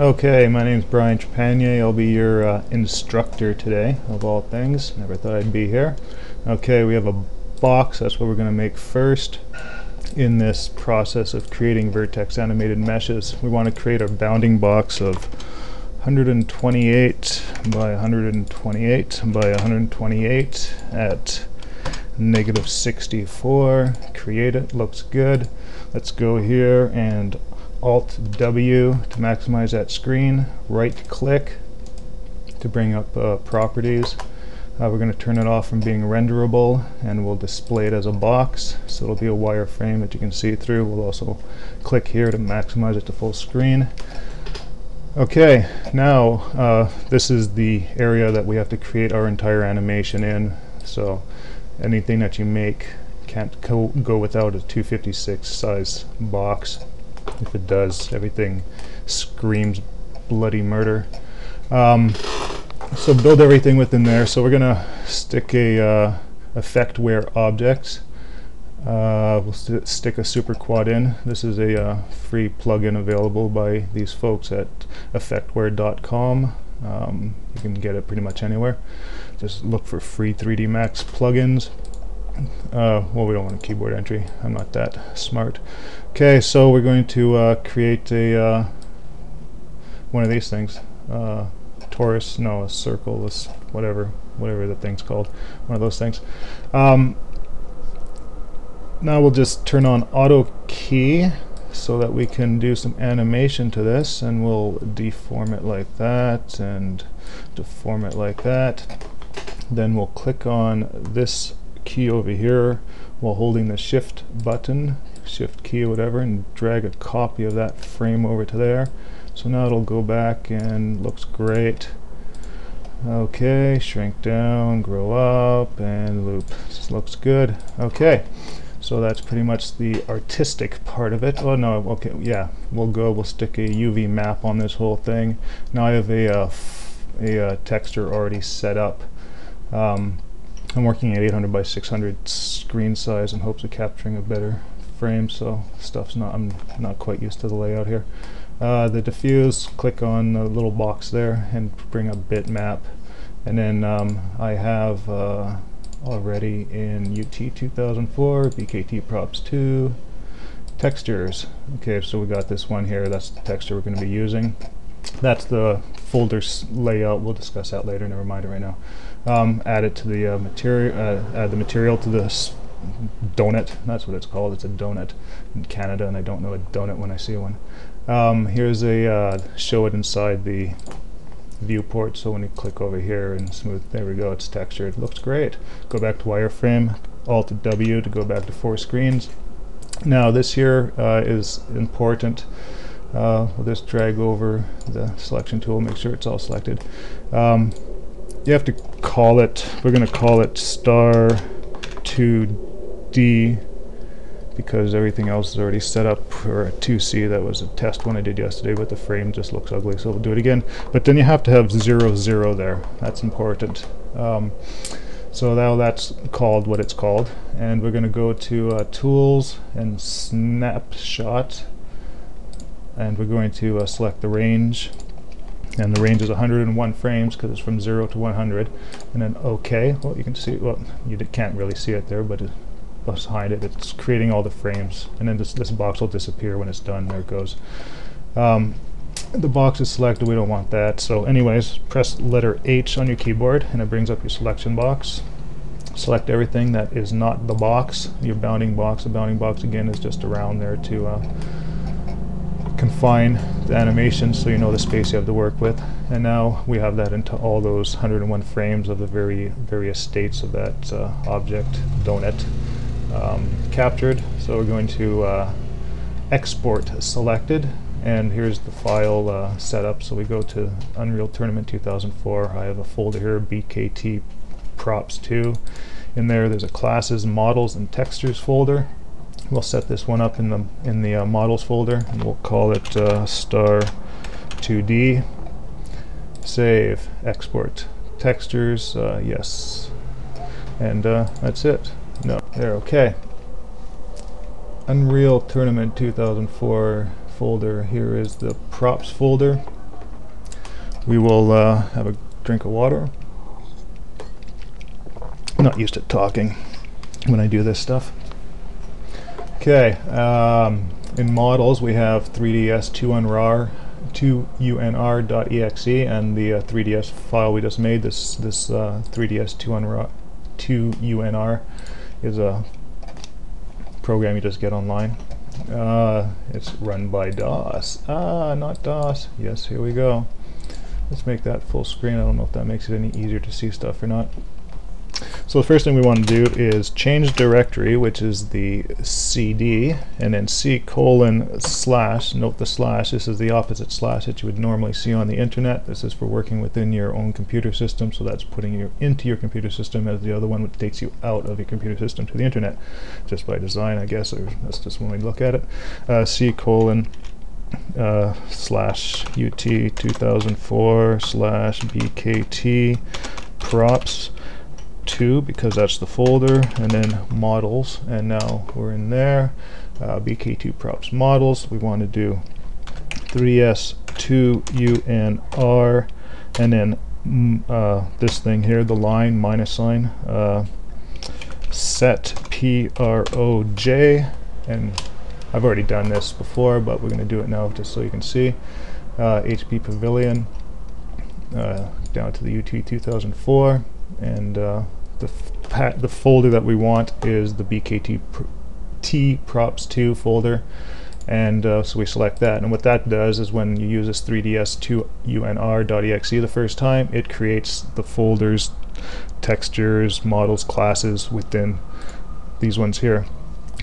Okay, my name is Brian Trepanier. I'll be your uh, instructor today, of all things. Never thought I'd be here. Okay, we have a box. That's what we're going to make first in this process of creating vertex animated meshes. We want to create a bounding box of 128 by 128 by 128 at negative 64. Create it. Looks good. Let's go here and Alt W to maximize that screen, right click to bring up uh, properties. Uh, we're going to turn it off from being renderable and we'll display it as a box so it'll be a wireframe that you can see through. We'll also click here to maximize it to full screen. Okay, now uh, this is the area that we have to create our entire animation in. So anything that you make can't go without a 256 size box. If it does, everything screams bloody murder. Um, so build everything within there. So we're gonna stick a uh, Effectware objects. Uh, we'll st stick a super quad in. This is a uh, free plugin available by these folks at effectware.com. Um, you can get it pretty much anywhere. Just look for free 3D Max plugins. Uh, well, we don't want a keyboard entry. I'm not that smart. Okay, so we're going to uh, create a uh, one of these things. Uh, torus, no, a circle, this whatever, whatever the thing's called. One of those things. Um, now we'll just turn on auto key so that we can do some animation to this and we'll deform it like that and deform it like that. Then we'll click on this key over here while holding the shift button shift key or whatever and drag a copy of that frame over to there. So now it'll go back and looks great. Okay shrink down grow up and loop. This looks good. Okay so that's pretty much the artistic part of it. Oh no okay yeah we'll go we'll stick a UV map on this whole thing. Now I have a, uh, a uh, texture already set up. Um, I'm working at 800 by 600 screen size in hopes of capturing a better frame so stuff's not I'm not quite used to the layout here. Uh, the diffuse click on the little box there and bring up bitmap. And then um, I have uh, already in UT 2004 BKT props 2 textures. Okay so we got this one here. That's the texture we're going to be using. That's the folder layout. We'll discuss that later. Never mind it right now. Um, add it to the uh, material uh, add the material to this donut that's what it's called. It's a donut in Canada and I don't know a donut when I see one. Um, here's a uh, show it inside the viewport so when you click over here and smooth there we go it's textured. It looks great. Go back to wireframe alt W to go back to four screens. Now this here uh, is important. Uh, we'll just drag over the selection tool make sure it's all selected. Um, you have to call it we're going to call it star 2D because everything else is already set up for a 2C. That was a test one I did yesterday, but the frame just looks ugly, so we'll do it again. But then you have to have 0, 0 there. That's important. Um, so now that's called what it's called. And we're going to go to uh, Tools and Snapshot. And we're going to uh, select the range and the range is 101 frames because it's from 0 to 100 and then OK well you can see well you can't really see it there but behind it. It's creating all the frames and then this, this box will disappear when it's done. There it goes. Um, the box is selected. We don't want that. So anyways press letter H on your keyboard and it brings up your selection box. Select everything that is not the box. Your bounding box. The bounding box again is just around there to uh, confine the animation so you know the space you have to work with. And now we have that into all those 101 frames of the very various states of that uh, object donut um, captured. So we're going to uh, export selected. And here's the file uh, setup so we go to Unreal Tournament 2004 I have a folder here BKT props 2 in there there's a classes models and textures folder. We'll set this one up in the in the uh, models folder and we'll call it uh, star 2D. Save, export, textures, uh, yes. And uh, that's it. There, okay. Unreal Tournament 2004 folder. Here is the props folder. we will uh, have a drink of water. I'm not used to talking when I do this stuff. Okay, um, in models we have 3ds2unrar 2unr.exe and the uh, 3ds file we just made this this uh, 3ds2unr 2unr is a program you just get online. Uh, it's run by DOS. Ah not DOS. Yes here we go. Let's make that full screen. I don't know if that makes it any easier to see stuff or not so the first thing we want to do is change directory, which is the CD, and then C colon slash, note the slash, this is the opposite slash that you would normally see on the internet. This is for working within your own computer system, so that's putting you into your computer system as the other one which takes you out of your computer system to the internet, just by design I guess, or that's just when we look at it. Uh, C colon uh, slash UT 2004 slash BKT props 2 because that's the folder and then models. And now we're in there uh, BKT props models. We want to do 3s 2 unr and then mm, uh, this thing here the line minus sign uh, set proj and I've already done this before but we're going to do it now just so you can see. HP uh, Pavilion uh, down to the UT 2004 and uh, the the folder that we want is the BKT pr T props 2 folder. And uh, so we select that. And what that does is when you use this 3ds2unr.exe the first time it creates the folders textures models classes within these ones here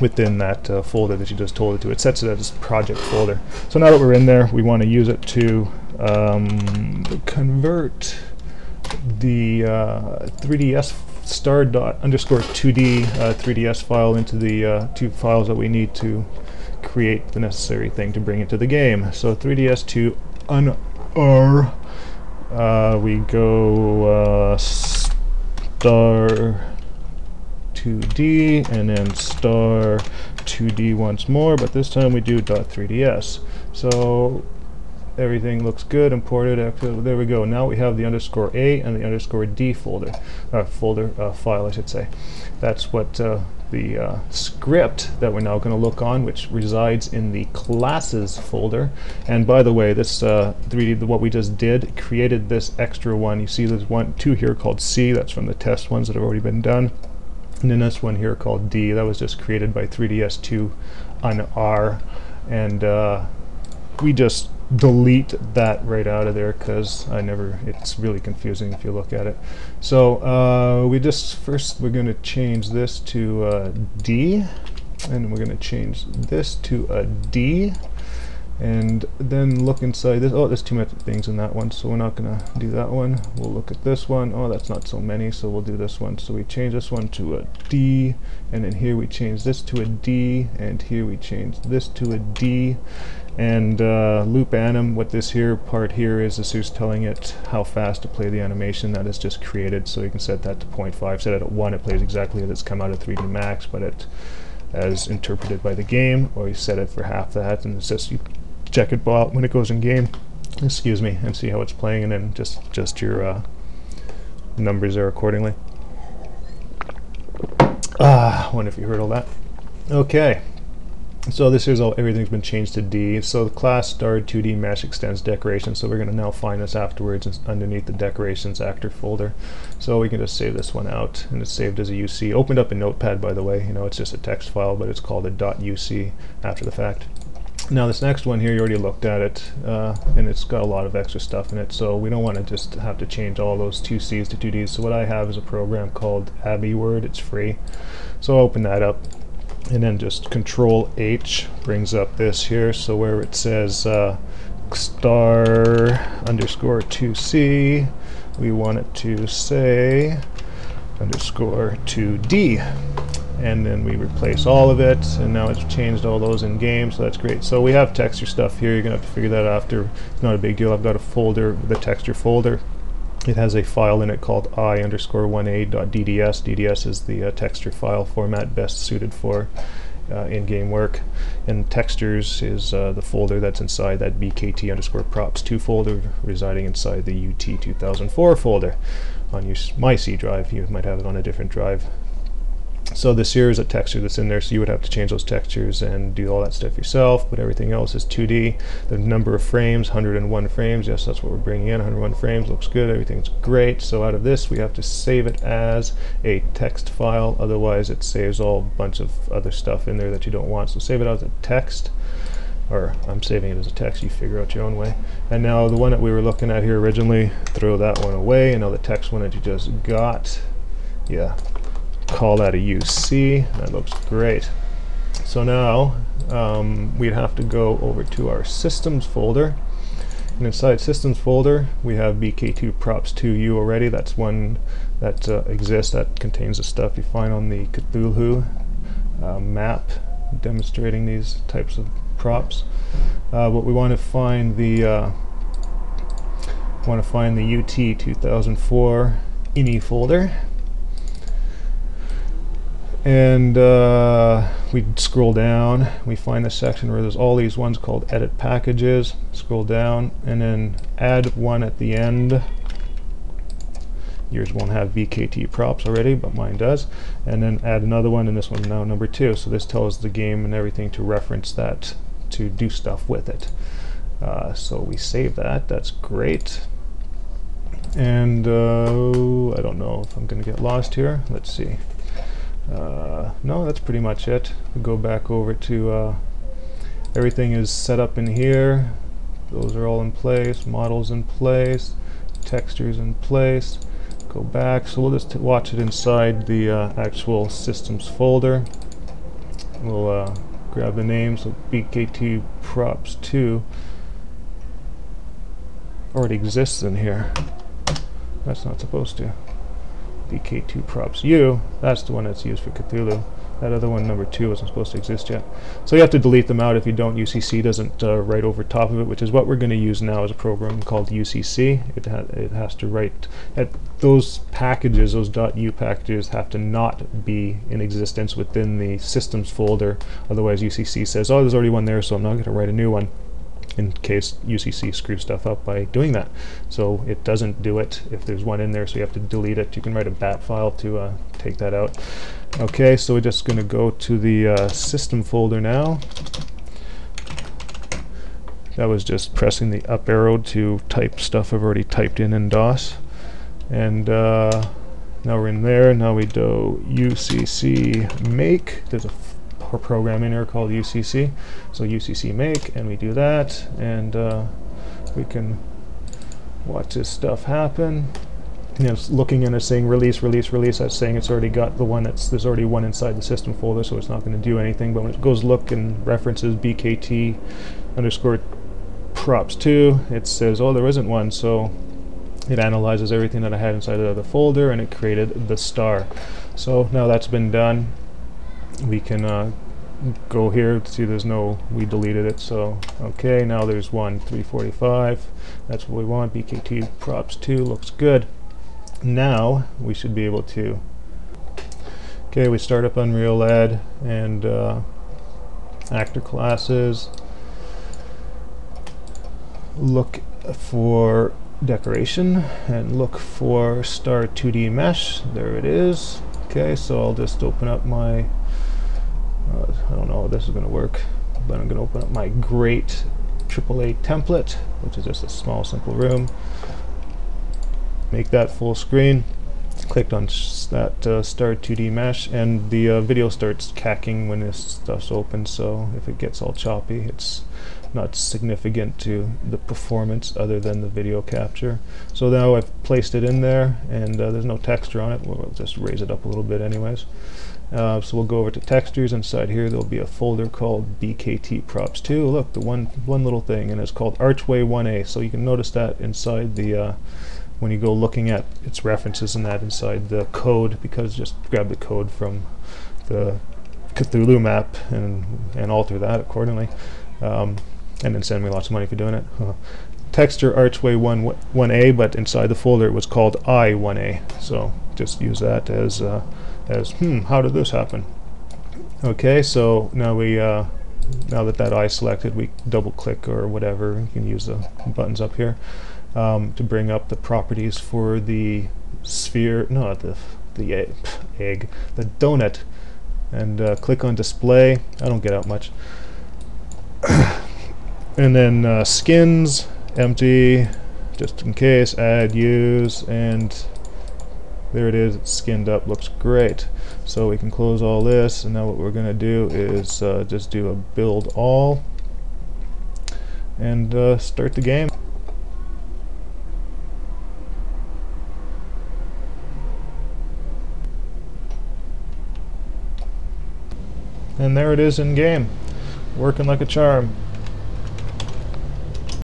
within that uh, folder that you just told it to. It sets it as project folder. So now that we're in there we want to use it to um, convert the uh, 3ds star dot underscore 2d uh, 3ds file into the uh, two files that we need to create the necessary thing to bring into the game. So 3ds to unr uh, we go uh, star 2d and then star 2d once more but this time we do dot 3ds so everything looks good imported there we go. Now we have the underscore a and the underscore d folder uh, folder uh, file I should say. That's what uh, the uh, script that we're now going to look on which resides in the classes folder. And by the way this 3d uh, what we just did created this extra one. You see there's one two here called C that's from the test ones that have already been done. And then this one here called D that was just created by 3ds2 on R. And uh, we just delete that right out of there because I never it's really confusing if you look at it. So uh, we just first we're going to change this to uh, D and we're going to change this to a D and then look inside this. Oh there's too many things in that one so we're not gonna do that one. We'll look at this one. Oh that's not so many so we'll do this one. So we change this one to a D and then here we change this to a D and here we change this to a D. And uh, loop anim what this here part here is is just telling it how fast to play the animation that is just created. So you can set that to 0.5 set it at 1 it plays exactly as it's come out of 3d max but it as interpreted by the game or you set it for half that and it's just you check it out when it goes in game excuse me and see how it's playing and then just just your uh, numbers there accordingly ah wonder if you heard all that okay so this is all everything's been changed to D. So the class star 2D mesh extends decoration. So we're going to now find this afterwards underneath the decorations actor folder. So we can just save this one out and it's saved as a UC. Opened up in Notepad by the way. You know it's just a text file but it's called a .uc after the fact. Now this next one here, you already looked at it, uh, and it's got a lot of extra stuff in it, so we don't want to just have to change all those 2Cs to 2Ds. So what I have is a program called AbiWord, it's free. So I'll open that up, and then just Control H brings up this here. So where it says uh, star underscore 2C, we want it to say underscore 2D and then we replace all of it and now it's changed all those in game so that's great so we have texture stuff here you're gonna have to figure that out after it's not a big deal I've got a folder the texture folder it has a file in it called i underscore 1a.dds dds is the uh, texture file format best suited for uh, in-game work. And textures is uh, the folder that's inside that bkt underscore props2 folder residing inside the UT 2004 folder on your, my C drive. You might have it on a different drive. So this here is a texture that's in there, so you would have to change those textures and do all that stuff yourself, but everything else is 2D. The number of frames, 101 frames, yes, that's what we're bringing in, 101 frames, looks good, everything's great. So out of this, we have to save it as a text file, otherwise it saves all a bunch of other stuff in there that you don't want. So save it as a text, or I'm saving it as a text, you figure out your own way. And now the one that we were looking at here originally, throw that one away, and now the text one that you just got, yeah, call that a UC. That looks great. So now um, we'd have to go over to our systems folder. And inside systems folder, we have BKT props 2U already. That's one that uh, exists that contains the stuff you find on the Cthulhu uh, map demonstrating these types of props. Uh, but we want to find the uh, want to find the UT 2004 INI folder and uh, we scroll down we find the section where there's all these ones called edit packages. Scroll down and then add one at the end. Yours won't have BKT props already but mine does. And then add another one and this one now number two. So this tells the game and everything to reference that to do stuff with it. Uh, so we save that. That's great. And uh, I don't know if I'm gonna get lost here. Let's see uh, no, that's pretty much it. We go back over to uh, everything is set up in here. Those are all in place. Models in place. Textures in place. Go back. So we'll just watch it inside the uh, actual systems folder. We'll uh, grab the name. So BKT props 2 already exists in here. That's not supposed to. BKT props U, that's the one that's used for Cthulhu. That other one, number two, wasn't supposed to exist yet. So you have to delete them out. If you don't, UCC doesn't uh, write over top of it, which is what we're going to use now as a program called UCC. It, ha it has to write, at those packages, those .u packages have to not be in existence within the systems folder. Otherwise UCC says, oh, there's already one there, so I'm not going to write a new one in case UCC screws stuff up by doing that. So it doesn't do it if there's one in there, so you have to delete it. You can write a bat file to uh, take that out. Okay, so we're just going to go to the uh, system folder now. That was just pressing the up arrow to type stuff I've already typed in in DOS. And uh, now we're in there. Now we do UCC make. There's a program in here called UCC. So UCC make, and we do that, and uh, we can watch this stuff happen. You know, it's looking in and saying release, release, release. That's saying it's already got the one that's there's already one inside the system folder, so it's not going to do anything. But when it goes look and references BKT underscore props two, it says, oh, there isn't one. So it analyzes everything that I had inside of the folder and it created the star. So now that's been done we can uh, go here see there's no we deleted it so okay now there's one 345 that's what we want. BKT props 2 looks good. Now we should be able to okay we start up UnrealEd and uh, actor classes. Look for decoration and look for star 2D mesh. There it is. Okay so I'll just open up my uh, I don't know how this is going to work, but I'm going to open up my great AAA template, which is just a small, simple room. Make that full screen. Clicked on that uh, Start 2D mesh, and the uh, video starts cacking when this stuff's open. So if it gets all choppy, it's not significant to the performance other than the video capture. So now I've placed it in there, and uh, there's no texture on it. We'll just raise it up a little bit, anyways. Uh, so we'll go over to textures. Inside here, there'll be a folder called BKT props 2. Look, the one one little thing, and it's called Archway 1A. So you can notice that inside the uh, when you go looking at its references and that inside the code, because just grab the code from the Cthulhu map and and alter that accordingly, um, and then send me lots of money for doing it. Texture Archway 1 1A, but inside the folder it was called I1A. So just use that as uh, as, hmm, how did this happen? Okay, so now we uh, now that that eye selected, we double click or whatever. You can use the buttons up here um, to bring up the properties for the sphere, no, the the egg, egg the donut, and uh, click on display. I don't get out much. and then uh, skins, empty, just in case, add use, and there it is, it's skinned up, looks great. So we can close all this, and now what we're going to do is uh, just do a build all, and uh, start the game. And there it is in game, working like a charm.